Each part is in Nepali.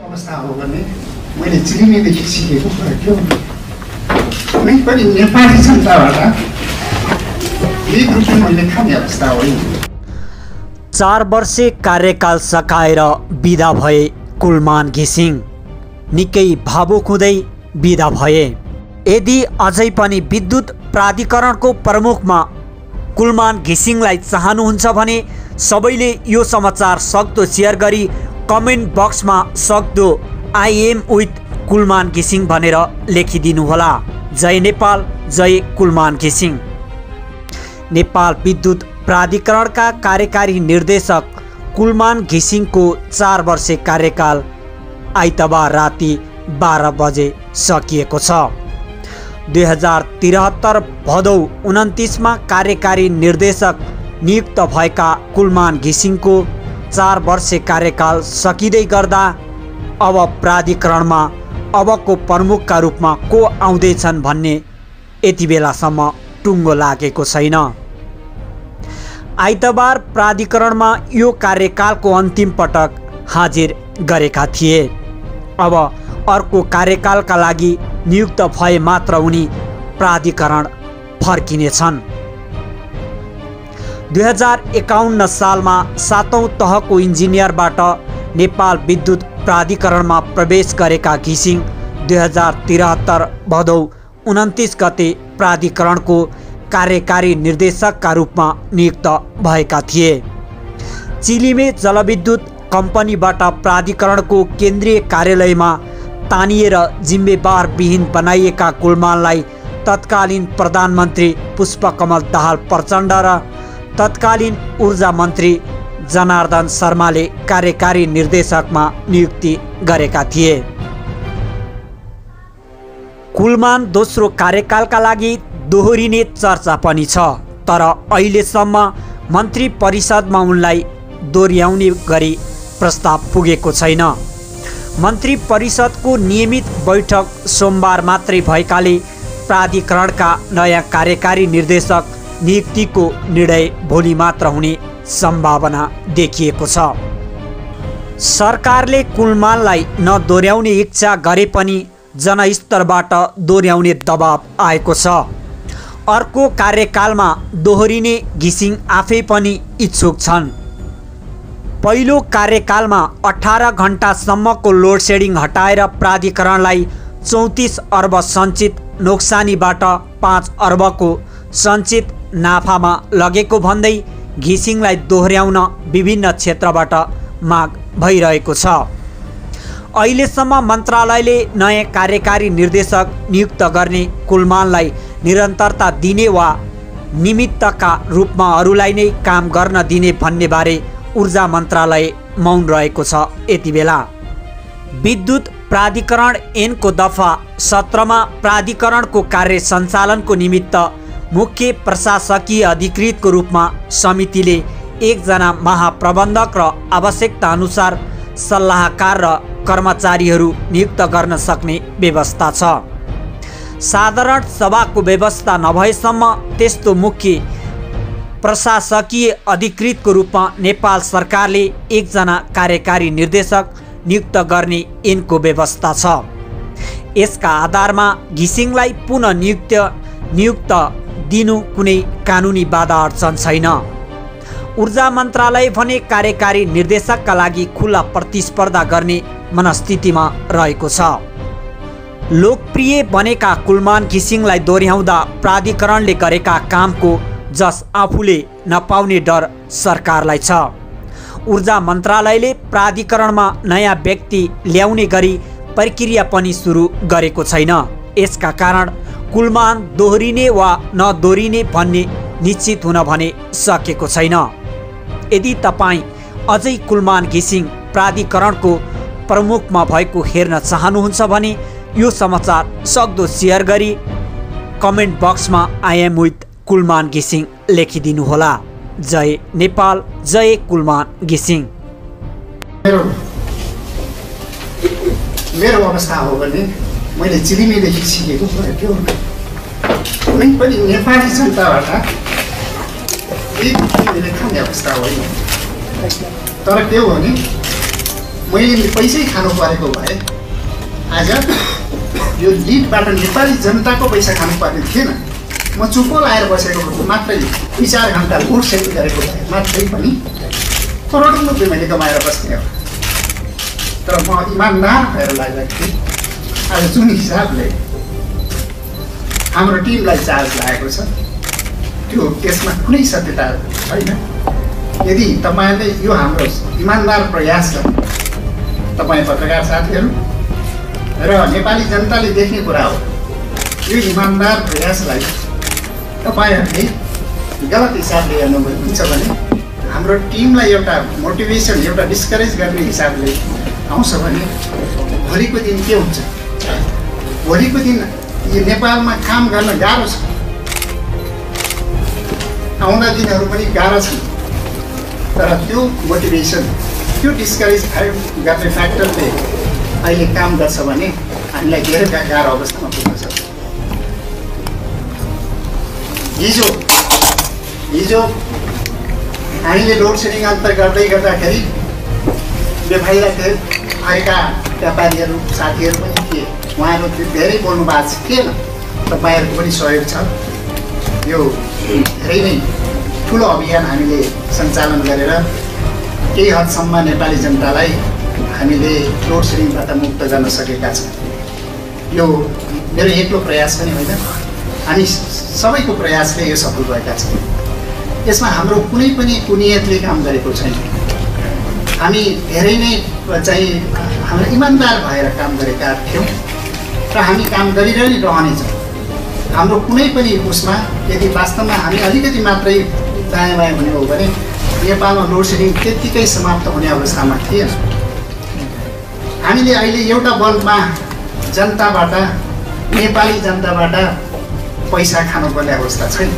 अवस्था हो भने मैले सिकेको कुरा के हो कुनै पनि नेपाली जनताबाट चार वर्षे कार्यकाल सकाएर विदा भए कुलमान घिसिङ। निकै भावुक हुँदै विदा भए। यदि अझै पनि विद्युत प्राधिकरणको प्रमुखमा कुलमान घिसिङलाई चाहनुहुन्छ भने सबैले यो समाचार सक्दो सेयर गरी कमेन्ट बक्समा सक्दो आइएम विथ कुलमान घिसिङ भनेर लेखिदिनुहोला जय नेपाल जय कुलमान घिसिङ। नेपाल विद्युत प्राधिकरणका कार्यकारी निर्देशक कुलमान घिसिङको चार वर्षे कार्यकाल आइतबार राति बाह्र बजे सकिएको छ। दुई हजार त्रिहत्तर भदौ उन्तिसमा कार्यकारी निर्देशक नियुक्त भएका कुलमान घिसिङको चार वर्षे कार्यकाल सकिँदै गर्दा अब प्राधिकरणमा अबको प्रमुखका रूपमा को आउँदैछन् भन्ने यति बेलासम्म टुङ्गो लागेको छैन। आइतबार प्राधिकरणमा यो कार्यकालको अन्तिम पटक हाजिर गरेका थिए। अब अर्को कार्यकालका लागि नियुक्त भए मात्र उनी प्राधिकरण फर्किनेछन्। दुई हजार एकाउन्न सालमा सातौँ तहको इन्जिनियरबाट नेपाल विद्युत प्राधिकरणमा प्रवेश गरेका घिसिङ दुई हजार त्रिहत्तर भदौ उन्तिस गते प्राधिकरणको कार्यकारी निर्देशकका रूपमा नियुक्त भएका थिए। चिलिमे जलविद्युत कम्पनीबाट प्राधिकरणको केन्द्रीय कार्यालयमा तानिएर जिम्मेवारविहीन बनाइएका कुलमानलाई तत्कालीन प्रधानमन्त्री पुष्पकमल दाहाल प्रचण्ड र तत्कालीन ऊर्जा मन्त्री जनार्दन शर्माले कार्यकारी निर्देशकमा नियुक्ति गरेका थिए। कुलमान दोस्रो कार्यकालका लागि दोहोरिने चर्चा पनि छ तर अहिलेसम्म मन्त्री परिषदमा उनलाई दोहोऱ्याउने गरी प्रस्ताव पुगेको छैन। मन्त्री परिषदको नियमित बैठक सोमबार मात्रै भएकाले प्राधिकरणका नयाँ कार्यकारी निर्देशक नियुक्तिको निर्णय भोलि मात्र हुने सम्भावना देखिएको छ। सरकारले कुलमानलाई नदोहोऱ्याउने इच्छा गरे पनि जनस्तरबाट दोहोऱ्याउने दबाब आएको छ। अर्को कार्यकालमा दोहोरिने घिसिङ आफै पनि इच्छुक छन्। पहिलो कार्यकालमा अठार घन्टासम्मको लोड सेडिङ हटाएर प्राधिकरणलाई चौतिस अर्ब सञ्चित नोक्सानीबाट पाँच अर्बको सञ्चित नाफामा लगेको भन्दै घिसिङलाई दोहोऱ्याउन विभिन्न क्षेत्रबाट माग भइरहेको छ। अहिलेसम्म मन्त्रालयले नयाँ कार्यकारी निर्देशक नियुक्त गर्ने कुलमानलाई निरन्तरता दिने वा निमित्तका रूपमा अरूलाई नै काम गर्न दिने भन्नेबारे ऊर्जा मन्त्रालय मौन रहेको छ यति बेला विद्युत प्राधिकरण एनको दफा सत्रमा प्राधिकरणको कार्य सञ्चालनको निमित्त मुख्य प्रशासकीय अधिकृतको रूपमा समितिले एकजना महाप्रबन्धक र आवश्यकता अनुसार सल्लाहकार र कर्मचारीहरू नियुक्त गर्न सक्ने व्यवस्था छ। साधारण सभाको व्यवस्था नभएसम्म त्यस्तो मुख्य प्रशासकीय अधिकृतको रूपमा नेपाल सरकारले एकजना कार्यकारी निर्देशक नियुक्त गर्ने ऐनको व्यवस्था छ। यसका आधारमा घिसिङलाई पुनः नियुक्त नियुक्त दिनु कुनै कानुनी बाधा अडचन छैन। ऊर्जा मन्त्रालय भने कार्यकारी निर्देशकका लागि खुला प्रतिस्पर्धा गर्ने मनस्थितिमा रहेको छ। लोकप्रिय बनेका कुलमान घिसिङलाई दोहोऱ्याउँदा प्राधिकरणले गरेका कामको जस आफूले नपाउने डर सरकारलाई छ। ऊर्जा मन्त्रालयले प्राधिकरणमा नयाँ व्यक्ति ल्याउने गरी प्रक्रिया पनि सुरु गरेको छैन। यसका कारण कुलमान दोहोरिने वा नदोहोरिने भन्ने निश्चित हुन भने सकेको छैन। यदि तपाईँ अझै कुलमान घिसिङ प्राधिकरणको प्रमुखमा भएको हेर्न चाहनुहुन्छ भने यो समाचार सक्दो सेयर गरी कमेन्ट बक्समा आइएम विथ कुलमान घिसिङ लेखिदिनुहोला। जय नेपाल जय कुलमान घिसिङ। मेरो अवस्था हो भने मैले चिलिमीदेखि सिकेको कुरा के हो? कुनै पनि नेपाली जनताबाट मैले खाने अवस्था होइन। तर के हो भने मैले पैसै खानु परेको भए आज यो लिडबाट नेपाली जनताको पैसा खानु पर्ने थिएन। म चुप्पो लाएर बसेको मात्रै दुई चार घन्टा लुट सेट गरेको भए मात्रै पनि करोडौँ रुपियाँ मैले कमाएर बस्ने हो। तर म इमान्दार भएर लाग्दाखेरि थिएँ। आज जुन हिसाबले हाम्रो टिमलाई चार्ज लागेको छ त्यो त्यसमा कुनै सत्यता छैन। यदि तपाईँले यो हाम्रो इमान्दार प्रयासलाई तपाईँ पत्रकार साथीहरू र नेपाली जनताले देख्ने कुरा हो यो इमान्दार प्रयासलाई तपाईँहरूले गलत हिसाबले हेर्नुभयो हुन्छ भने हाम्रो टिमलाई एउटा मोटिभेसन एउटा डिस्करेज गर्ने हिसाबले आउँछ भने भोलिको दिन के हुन्छ? भोलिको दिन यो नेपालमा काम गर्न गाह्रो छ। आउँदा दिनहरू पनि गाह्रो छन्। तर त्यो मोटिभेसन त्यो डिस्करेज गर्ने फ्याक्टरले अहिले काम गर्छ भने हामीलाई धेरै गाह्रो अवस्थामा पुग्न सक्छ हिजो हिजो हामीले लोड सेडिङ अन्तर गर्दै गर्दाखेरि बेफाइदा भएका व्यापारीहरू साथीहरू पनि उहाँहरू धेरै बोल्नु भएको छ थिएन तपाईँहरूको पनि सहयोग छ। यो धेरै नै ठुलो अभियान हामीले सञ्चालन गरेर केही हदसम्म नेपाली जनतालाई हामीले लोड सेडिङबाट मुक्त गर्न सकेका छौँ। यो मेरो एक्लो प्रयास पनि होइन हामी सबैको प्रयासले यो सफल भएका छौँ। यसमा हाम्रो कुनै पनि कुनियतले काम गरेको छैन। हामी धेरै नै चाहिँ हाम्रो इमान्दार भएर काम गरेका थियौँ। र हामी काम गरिरहने रहनेछौँ। हाम्रो कुनै पनि उसमा यदि वास्तवमा हामी अलिकति मात्रै दायाँ बायाँ हुने हो भने नेपालमा लोड सेडिङ त्यत्तिकै समाप्त हुने अवस्थामा थिएन। हामीले अहिले एउटा बल्बमा जनताबाट नेपाली जनताबाट पैसा खानुपर्ने अवस्था छैन।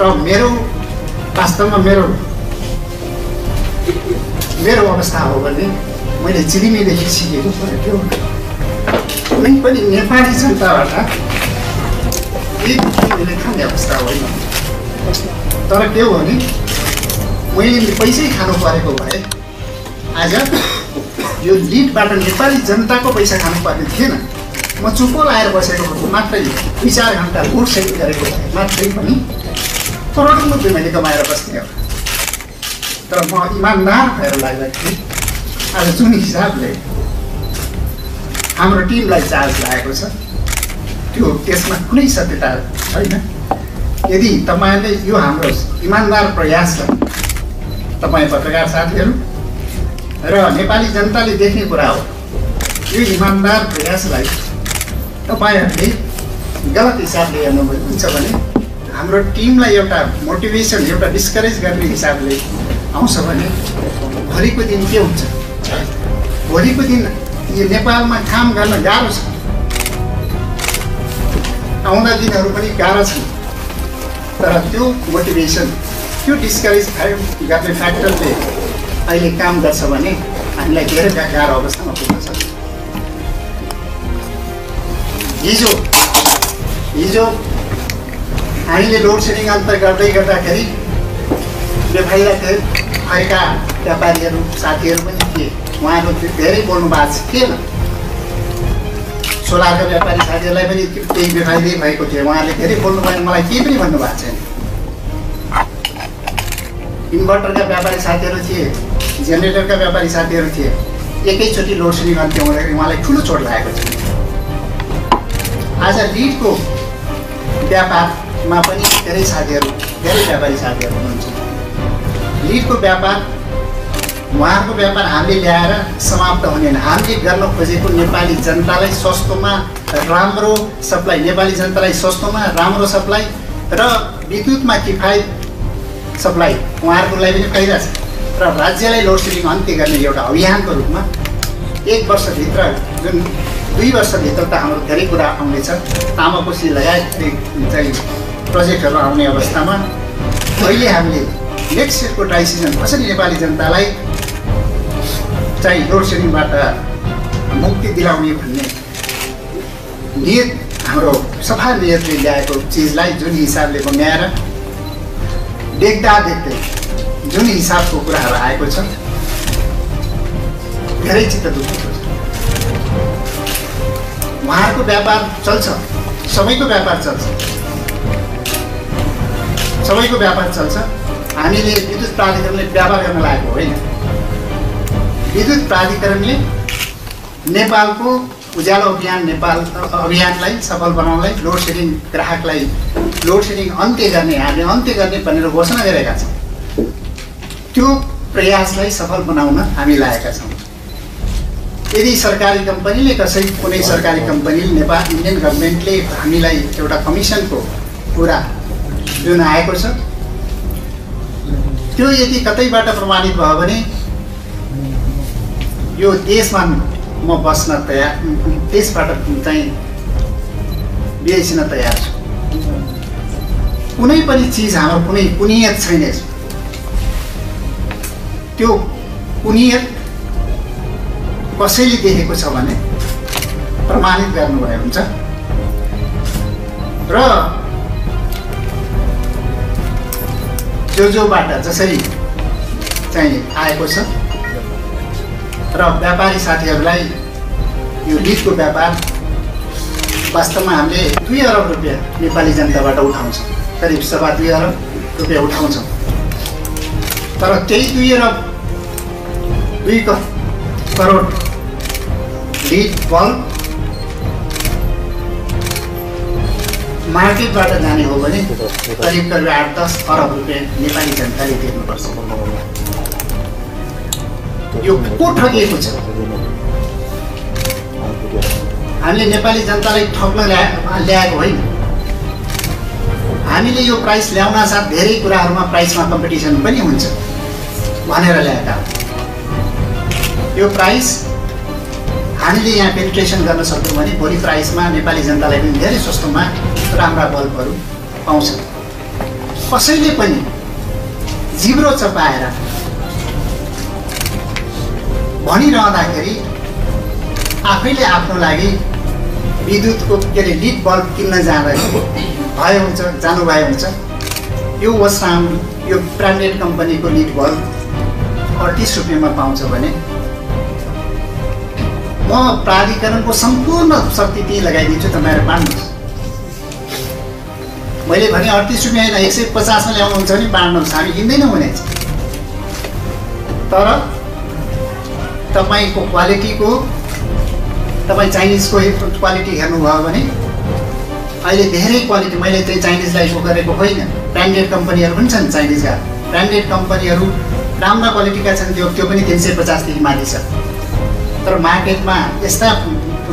र मेरो वास्तवमा मेरो मेरो अवस्था हो भने मैले चिलिमीदेखि सिकेको कुनै पनि नेपाली जनताबाट एक रुपियाँले खाने अवस्था होइन तर के हो भने मैले पैसै खानु परेको भए आज यो लिडबाट नेपाली जनताको पैसा खानु पर्ने थिएन म चुप्पो लाएर बसेको भए मात्रै दुई चार घन्टा लुट सेट गरेको भए मात्रै पनि करोडौँ रुपियाँ मैले कमाएर बस्ने हो तर म इमान्दार भएर लाग्दाखेरि आज जुन हिसाबले हाम्रो टिमलाई चार्ज लागेको छ। त्यो त्यसमा कुनै सत्यता छैन। यदि तपाईँहरूले यो हाम्रो इमान्दार प्रयासलाई तपाईँ पत्रकार साथीहरू र नेपाली जनताले देख्ने कुरा हो यो इमान्दार प्रयासलाई तपाईँहरूले गलत हिसाबले हेर्नुभयो हुन्छ भने हाम्रो टिमलाई एउटा मोटिभेसन एउटा डिस्करेज गर्ने हिसाबले आउँछ भने भोलिको दिन के हुन्छ? भोलिको दिन यो नेपालमा काम गर्न गाह्रो छ आउँदा दिनहरू पनि गाह्रो छन् तर त्यो मोटिभेसन त्यो डिस्करेज गर्ने फ्याक्टरले अहिले काम गर्छ भने हामीलाई धेरै गाह्रो अवस्थामा पुग्न सक्छ हिजो हिजो हामीले लोड सेडिङ अन्तर गर्दै गर्दाखेरि बेफाइदा भएका व्यापारीहरू साथीहरू पनि थिए उहाँहरू धेरै बोल्नु भएको छ थिएन सोलरका व्यापारी साथीहरूलाई पनि केही बेफाइदै भएको थियो। उहाँहरूले धेरै बोल्नु भएन मलाई केही पनि भन्नुभएको छैन। इन्भर्टरका व्यापारी साथीहरू थिए जेनेरेटरका व्यापारी साथीहरू थिए। एकैचोटि लोड सेडिङ अन्त्य हुँदाखेरि उहाँलाई ठुलो चोट लागेको थियो। आज लिडको व्यापारमा पनि धेरै साथीहरू धेरै व्यापारी साथीहरू हुनुहुन्छ। लिडको व्यापार उहाँहरूको व्यापार हामीले ल्याएर समाप्त हुने हामीले गर्न खोजेको नेपाली जनतालाई सस्तोमा राम्रो सप्लाई नेपाली जनतालाई सस्तोमा राम्रो सप्लाई र विद्युतमा किफायत सप्लाई उहाँहरूको लागि पनि फाइदा छ र राज्यलाई लोड सेडिङ अन्त्य गर्ने एउटा अभियानको रूपमा एक वर्षभित्र जुन दुई वर्षभित्र त हाम्रो धेरै कुरा आउनेछ तामाकोसी लगायत चाहिँ प्रोजेक्टहरू आउने अवस्थामा अहिले हामीले नेक्स्ट इयरको ड्राई सिजन कसरी नेपाली जनतालाई चाहिँ सेडिङबाट मुक्ति दिलाउने भन्ने नियत हाम्रो सफा नियतले ल्याएको चिजलाई जुन हिसाबले बनाएर देख्दा देख्दै जुन हिसाबको कुराहरू आएको छ धेरै चित्त दुखेको छ। उहाँहरूको व्यापार चल्छ सबैको व्यापार चल्छ। सबैको व्यापार चल्छ। हामीले विद्युत प्राधिकरणले व्यापार गर्न लागेको होइन। विद्युत प्राधिकरणले नेपालको उज्यालो अभियान नेपाल अभियानलाई सफल बनाउनलाई लोड सेडिङ ग्राहकलाई लोड सेडिङ अन्त्य गर्ने हामीले अन्त्य गर्ने भनेर घोषणा गरेका छौँ। त्यो प्रयासलाई सफल बनाउन हामी लागेका छौँ। यदि सरकारी कम्पनीले कसै कुनै सरकारी कम्पनीले नेपाल इन्डियन गभर्मेन्टले हामीलाई एउटा कमिसनको कुरा जुन आएको छ त्यो यदि कतैबाट प्रमाणित भयो भने यो देशमा म बस्न तयार देशबाट चाहिँ बेचिन तयार छु। कुनै पनि चिज हाम्रो कुनै कुनियत छैन त्यो कुनियत कसैले देखेको छ भने प्रमाणित गर्नुभयो हुन्छ। र जो जोबाट जसरी चाहिँ आएको छ र व्यापारी साथीहरूलाई यो लिडको व्यापार वास्तवमा हामीले दुई अरब रुपियाँ नेपाली जनताबाट उठाउँछौँ। करिब सभा दुई अरब रुपियाँ उठाउँछौँ। तर त्यही दुई अरब दुई करोड लिड बल्ब मार्केटबाट जाने हो भने करिब करिब आठ दस अरब रुपियाँ नेपाली जनताले तिर्नुपर्छ यो को ठगिएको छ हामीले नेपाली जनतालाई ठग्न ल्या ल्याएको होइन। हामीले यो प्राइस ल्याउन साथ धेरै कुराहरूमा प्राइसमा कम्पिटिसन पनि हुन्छ भनेर ल्याएका यो प्राइस हामीले यहाँ पेनिट्रेसन गर्न सक्यौँ भने भोलि प्राइसमा नेपाली जनतालाई पनि धेरै सस्तोमा राम्रा बल्बहरू पाउँछ। कसैले पनि जिब्रो चपाएर भनिरहँदाखेरि आफैले आफ्नो लागि विद्युतको के अरे लिड बल्ब किन्न जाँदा भयो हुन्छ जानुभयो हुन्छ। यो वस्राम यो ब्रान्डेड कम्पनीको लिड बल्ब अडतिस रुपियाँमा पाउँछ भने म प्राधिकरणको सम्पूर्ण शक्ति त्यही लगाइदिन्छु तपाईँहरू बाँड्नुहोस् मैले भने अडतिस रुपियाँ होइन एक सय पचासमा ल्याउनुहुन्छ भने बाँड्नुहोस् हामी किन्दैनौँ भने तर तपाईँको क्वालिटीको तपाईँ चाइनिजको क्वालिटी हेर्नुभयो भने अहिले धेरै क्वालिटी मैले चाहिँ चाइनिजलाई सो गरेको होइन। ब्रान्डेड कम्पनीहरू पनि छन् चाइनिजका। ब्रान्डेड कम्पनीहरू राम्रा क्वालिटीका छन् त्यो त्यो पनि तिन सय पचासदेखि माथि छ। तर मार्केटमा यस्ता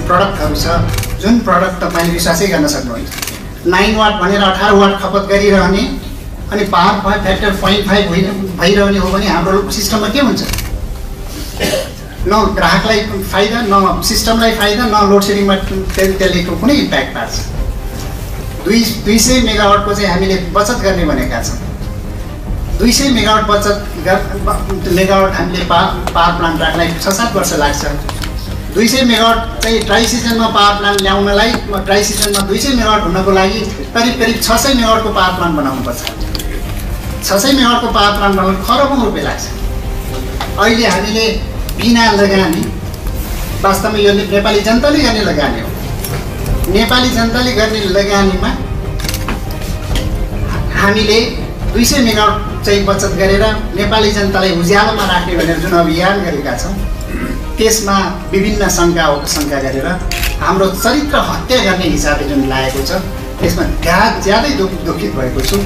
प्रडक्टहरू छ जुन प्रडक्ट तपाईँले विश्वासै गर्न सक्नुहुन्छ। नाइन वाट भनेर अठार वाट खपत गरिरहने अनि power five factor point five भइरहने हो भने हाम्रो सिस्टममा के हुन्छ? न ग्राहकलाई फाइदा न सिस्टमलाई फाइदा न लोड सेडिङमा त्यसले कुनै इम्प्याक्ट पार्छ। दुई दुई सय मेगावाटको चाहिँ हामीले बचत गर्ने भनेका छौँ। दुई सय मेगावाट बचत मेगावाट हामीले पा पावर प्लान्ट राख्नलाई छ सात वर्ष लाग्छ। दुई सय मेगावाट चाहिँ ट्राई सिजनमा पावर प्लान्ट ल्याउनलाई ट्राई सिजनमा दुई सय मेगावाट हुनको लागि करिब करिब छ सय मेगावाटको पावर प्लान्ट बनाउनुपर्छ। छ सय मेगावाटको पावर प्लान्ट बनाउनु खरबौँ रुपियाँ लाग्छ। अहिले हामीले बिना लगानी। वास्तवमा यो नेपाली जनताले गर्ने लगानी हो। नेपाली जनताले गर्ने लगानीमा हामीले दुई सय मेगावाट चाहिँ बचत गरेर नेपाली जनतालाई उज्यालोमा राख्ने भनेर जुन अभियान गरेका छौँ त्यसमा विभिन्न शङ्का शङ्का गरेर हाम्रो चरित्र हत्या गर्ने हिसाबले जुन लागेको छ त्यसमा ज्या ज्यादै दुख दुखित भएको छु।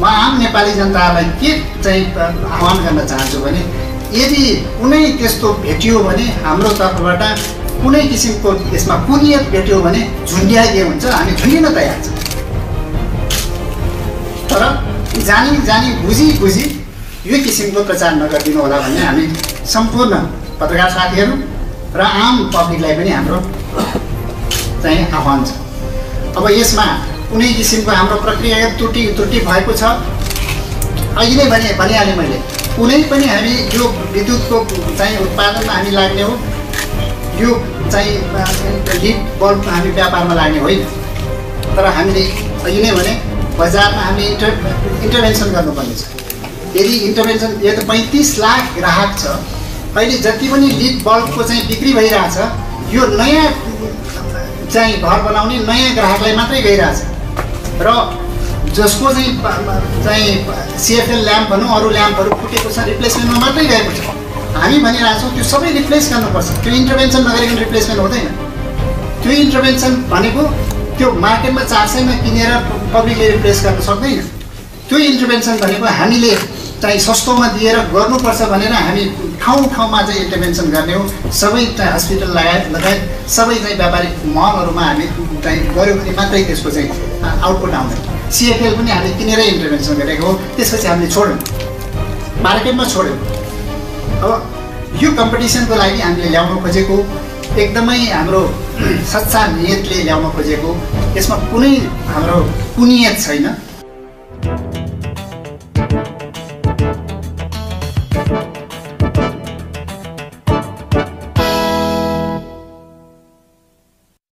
म आम नेपाली जनतालाई के चाहिँ आह्वान गर्न चाहन्छु भने यदि कुनै त्यस्तो भेटियो भने हाम्रो तर्फबाट कुनै किसिमको यसमा कुनियत भेट्यो भने झुन्ड्याइदिए हुन्छ हामी झुन्डिन तयार छ। तर जानी जानी बुझी बुझी यो किसिमको प्रचार नगरिदिनु होला भन्ने हामी सम्पूर्ण पत्रकार साथीहरू र आम पब्लिकलाई पनि हाम्रो चाहिँ आह्वान छ। अब यसमा कुनै किसिमको हाम्रो प्रक्रियागत त्रुटि त्रुटि भएको छ। अहिले भने भनिहालेँ मैले कुनै पनि हामी यो विद्युतको चाहिँ उत्पादनमा हामी लाग्ने हो। यो चाहिँ लिड बल्ब हामी व्यापारमा लाग्ने होइन। तर हामीले अघि नै भने बजारमा हामी इन्टर इन्टरभेन्सन गर्नुपर्ने छ यदि इन्टरभेन्सन यदि पैँतिस लाख ग्राहक छ अहिले जति पनि लिड बल्बको चाहिँ बिक्री भइरहेछ यो नयाँ चाहिँ घर बनाउने नयाँ ग्राहकलाई मात्रै गइरहेछ र जसको चाहिँ चाहिँ सिएफएल ल्याम्प भनौँ अरू ल्याम्पहरू फुटेको छ रिप्लेसमेन्टमा मात्रै गएको छ हामी भनिरहेछौँ त्यो सबै रिप्लेस गर्नुपर्छ। त्यो इन्टरभेन्सन नगरिकन रिप्लेसमेन्ट हुँदैन। त्यो इन्टरभेन्सन भनेको त्यो मार्केटमा चार सयमा किनेर पब्लिकले रिप्लेस गर्न सक्दैन। त्यो इन्टरभेन्सन भनेको हामीले चाहिँ सस्तोमा दिएर गर्नुपर्छ भनेर हामी ठाउँ ठाउँमा चाहिँ इन्टरभेन्सन गर्ने हो। सबै चाहिँ हस्पिटल लगायत लगायत सबै चाहिँ व्यापारिक मलहरूमा हामी चाहिँ गऱ्यो भने मात्रै त्यसको चाहिँ आउटपुट आउँदैन। सिएफएल पनि हामीले किनेरै इन्टरभेन्सन गरेको हो। त्यसपछि हामीले छोड्यौँ। मार्केटमा छोड्यौँ। अब यो कम्पिटिसनको लागि हामीले ल्याउन खोजेको एकदमै हाम्रो सच्चा नियतले ल्याउन खोजेको यसमा कुनै हाम्रो कुनियत छैन।